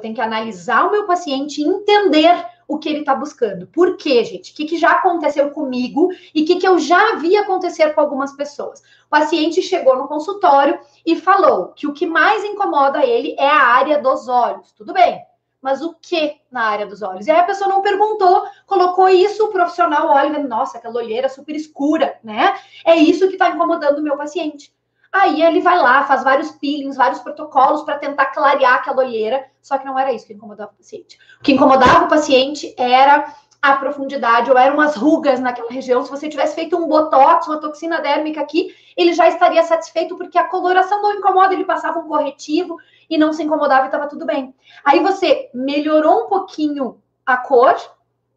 tenho que analisar o meu paciente e entender o que ele está buscando. Por quê, gente? O que, que já aconteceu comigo e o que, que eu já vi acontecer com algumas pessoas? O paciente chegou no consultório e falou que o que mais incomoda ele é a área dos olhos. Tudo bem, mas o que na área dos olhos? E aí a pessoa não perguntou, colocou isso, o profissional olha, nossa, aquela olheira super escura, né? É isso que está incomodando o meu paciente. Aí ele vai lá, faz vários peelings, vários protocolos para tentar clarear aquela olheira, só que não era isso que incomodava o paciente. O que incomodava o paciente era a profundidade ou eram umas rugas naquela região. Se você tivesse feito um botox, uma toxina dérmica aqui, ele já estaria satisfeito porque a coloração não incomoda, ele passava um corretivo e não se incomodava e estava tudo bem. Aí você melhorou um pouquinho a cor,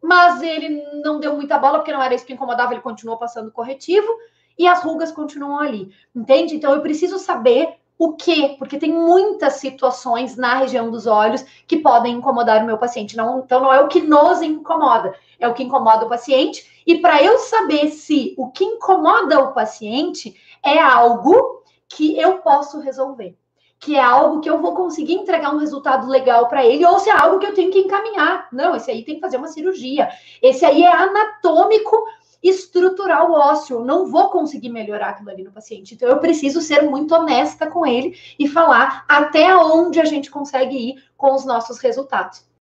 mas ele não deu muita bola porque não era isso que incomodava, ele continuou passando corretivo e as rugas continuam ali, entende? Então eu preciso saber o que, porque tem muitas situações na região dos olhos que podem incomodar o meu paciente. Não, então não é o que nos incomoda, é o que incomoda o paciente. E para eu saber se o que incomoda o paciente é algo que eu posso resolver, que é algo que eu vou conseguir entregar um resultado legal para ele, ou se é algo que eu tenho que encaminhar. Não, esse aí tem que fazer uma cirurgia. Esse aí é anatômico estrutural ósseo. Não vou conseguir melhorar aquilo ali no paciente. Então, eu preciso ser muito honesta com ele e falar até onde a gente consegue ir com os nossos resultados.